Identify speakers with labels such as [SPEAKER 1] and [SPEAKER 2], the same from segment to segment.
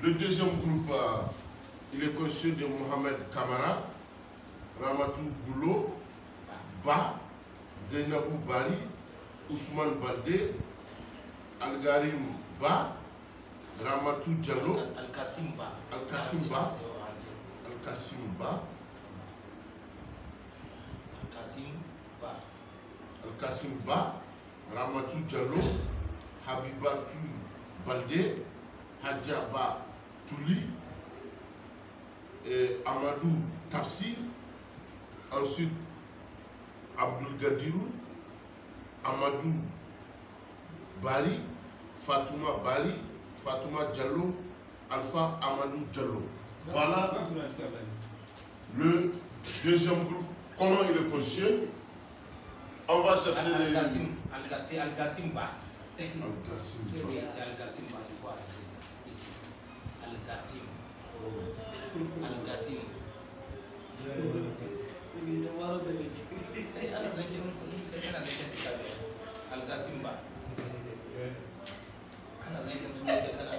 [SPEAKER 1] Le deuxième groupe, euh, il est conçu de Mohamed Kamara, Ramatou Goulot, Ba, Zainabou Bari, Ousmane Baldé, Algarim Ba, Ramatou Diallo,
[SPEAKER 2] Al-Kassim Ba.
[SPEAKER 1] Al-Kassim Ba. Al-Kassim Ba,
[SPEAKER 2] Al-Kassim Ba.
[SPEAKER 1] Al-Kassim Ba, Ramatou Diallo, Habibatou Baldé, Hadjaba Touli, et Amadou Tafsir, ensuite Abdul Gadirou, Amadou Bari, Fatouma Bari, Fatouma Diallo, Alpha Amadou Diallo. Voilà le deuxième groupe. Comment il est conçu? On va chercher les...
[SPEAKER 2] Al- C'est Al-Kassim Ba.
[SPEAKER 1] Al-Kassim
[SPEAKER 2] C'est
[SPEAKER 1] Ba.
[SPEAKER 2] oui, c'est Al-Kassim Ba. Il faut arrêter Al-Kassim. Ai, ana zancen kuɗi, kai kana zancen shi kabe. Al-Kassim Ba. Ana zancen turai kai kana.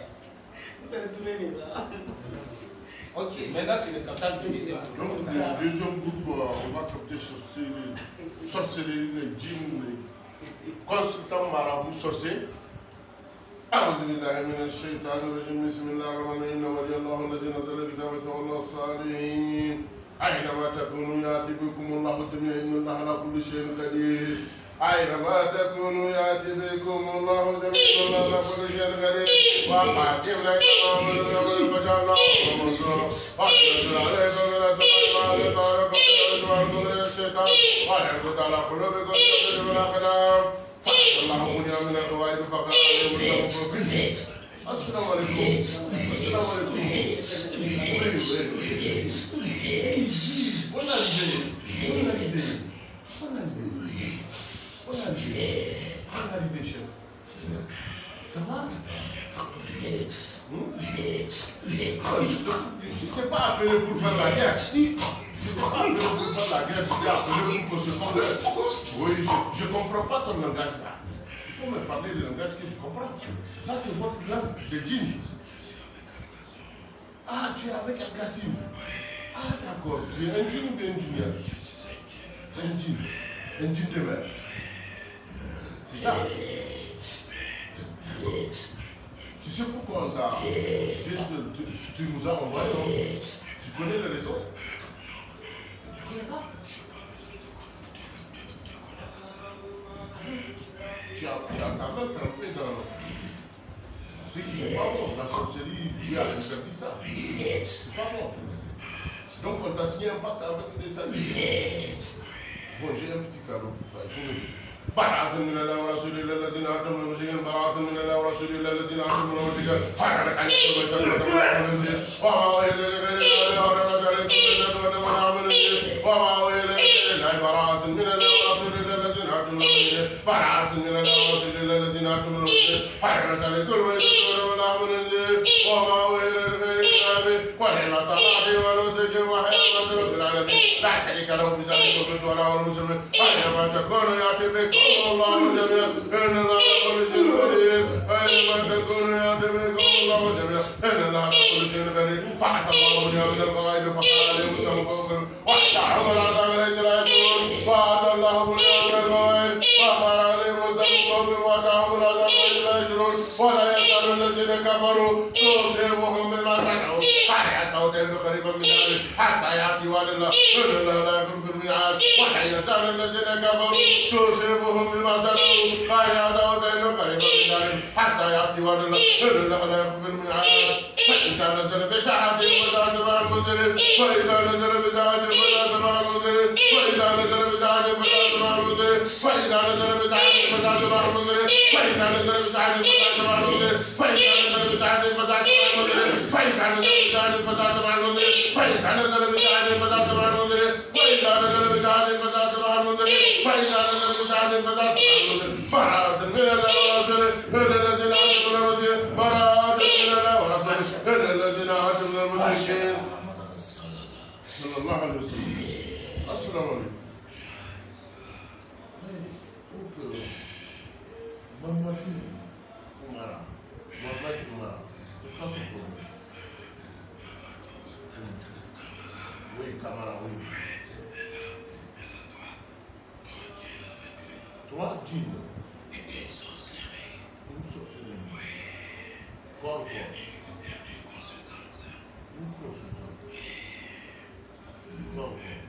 [SPEAKER 2] Ok, maintenant c'est le captage du deuxième groupe.
[SPEAKER 1] Donc, le deuxième groupe, euh, on va capter chercher les sorcelleries, les djinns, les consultants marabouts sorciers. أعوذ بالله من الشيطان الرجيم. بسم الله الرحمن الرحيم. ولي الله الذي نزل الكتاب وتولى الصالحين. أينما تكونوا يأتي بكم الله جميعا. إن الله على كل شيء قدير. أينما تكونوا يأتي بكم الله جميعا. إن الله على كل شيء قدير. وقاتل لك الله فجعل الله وأنزل عليكم من السماء ماء طهاركم من الشيطان ويربط على قلوبكم ويثبت بالأقدام فتح الله بنيا من القواعد فقال عليهم السلام السلام عليكم السلام عليكم Oui, oui, oui. Bonne arrivée. Bonne arrivée. Bonne arrivée. Bonne arrivée. Bonne arrivée, chef. Ça va Hmm? Ah, Je ne t'ai pas appelé pour faire la guerre. Je ne t'ai pas appelé pour faire la guerre. Je t'ai appelé pour qu'on se comprenne. Oui, je ne comprends pas ton langage là. Il faut me parler le langage que je comprends. Ça, c'est votre langue de djinn. Ah, tu es avec Al-Kassim. Ah, d'accord. Es un djinn ou bien un djinnière Un djinn. Un djinn de mer. C'est ça. Tu sais pourquoi on t'a. Tu- tu nous as envoyé, non? Tu connais le réseau? Tu connais pas? Bon. La sorcellerie, tu as interdit ça. C'est pas bon. Donc on t'a signé un pacte avec des amis. Bon, j'ai un petit cadeau pour toi. Il faut me براءة من الله ورسوله إلى الذين آتوا من المشركين براءة من الله ورسوله إلى الذين آتوا من المشركين حرمت عليكم الميتة وما أهل لغير الله ودم عمل وما أهل لغير الله براءة من الله ورسوله إلى الذين آتوا من المشركين براءة من الله ورسوله إلى الذين آتوا من المشركين حرمت عليكم الميتة لا شريك له بذلك وكنت ولا والمسلمين أينما تكونوا يأتي بكم الله جميعا إن الله كل شيء قدير أينما تكونوا يأتي بكم الله جميعا إن الله كل شيء قدير فأتى الله بنيا من القواعد فقال عليهم السلام وحتى عمر عذاب ليس لا يشعرون وأتى الله بنيا كفروا. تصيبهم بما صنعوا أو كيد قريبا من ذلك حتى يأتي وعد الله. إن الله لا يخلف الميعاد. يزال الذين كفروا. تصيبهم بما صنعوا أو كيد قريبا من ذلك حتى يأتي وعد الله. إن الله لا يخلف الميعاد. فإذا نزل بساعة فلا سبع منزل وإذا نزل بساعة فلا سبع منزل وإذا نزل بساعة فلا فإذا نزل بسعد فتعت راح منذر فإذا نزل بسعد فتعت راح منذر فإذا نزل بسعد فتعت راح منذر فإذا نزل بسعد فتعت راح منذر فإذا نزل بسعد فتعت راح منذر وإذا نزل بسعد فتعت راح منذر فإذا نزل بسعد فتعت راح منذر براءة من الأواصر إلى الذين عاشوا الأرض براءة من الأواصر إلى الذين عاشوا من صلى الله عليه وسلم السلام عليكم mamaki mara mamaki mara c'est quoi ce problème oui camara oui trois jeans et une sorcellerie une sorcellerie corps corps une consultante une consultante corps corps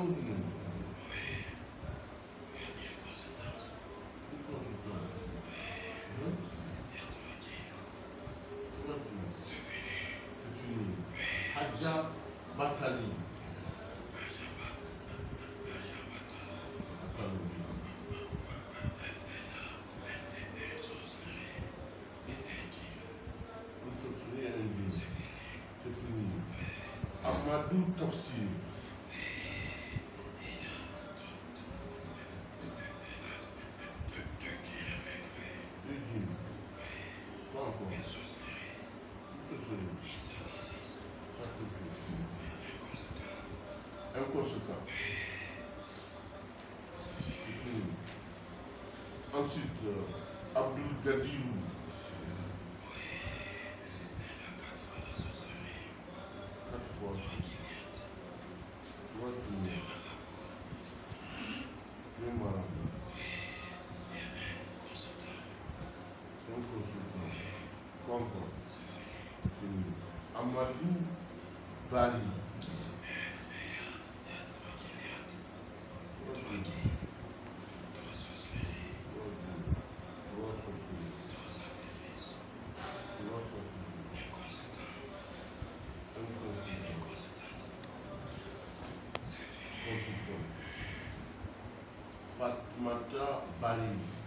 [SPEAKER 1] Thank you. Batali. Deus. Só É um consultado. Hum. Ensuite, Abdul Gadir Amadou Bari. Fatmata
[SPEAKER 2] Bari.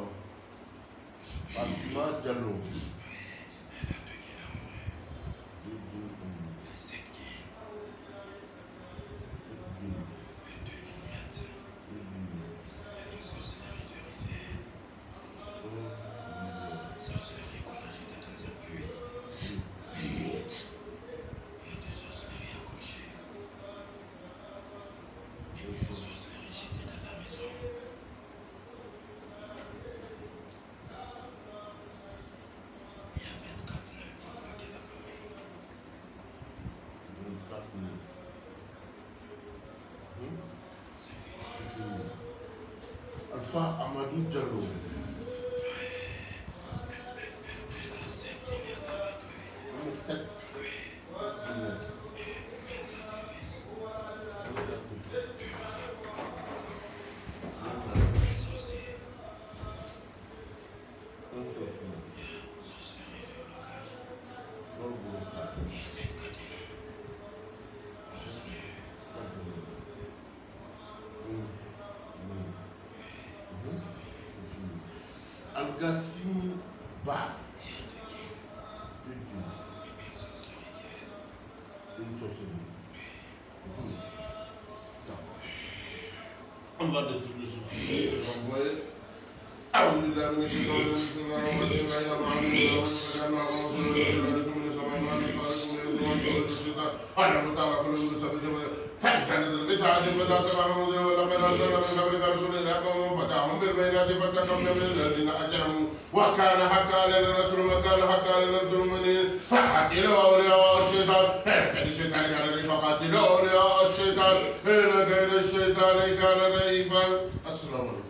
[SPEAKER 1] Jalou. Fatmas Alpha Amadou Diallo. Gassim
[SPEAKER 2] Bar. De
[SPEAKER 1] Dieu. Et
[SPEAKER 2] nous sommes
[SPEAKER 1] sauvés. On va de tout le souffle. أعوذ بالله من الشيطان الرجيم بسم الله الرحمن الرحيم بسعة فلا سبع منزل ولقد أرسلنا من قبلك رسول إلى قوم فتاهم بالبينات فانتقمنا من الذين أجرموا وكان حقا علينا نصر من كان حقا علينا نصر المؤمنين فقاتلوا أولياء الشيطان كيد الشيطان كان ضعيفا فقاتلوا أولياء الشيطان إن كيد الشيطان كان ضعيفا السلام عليكم.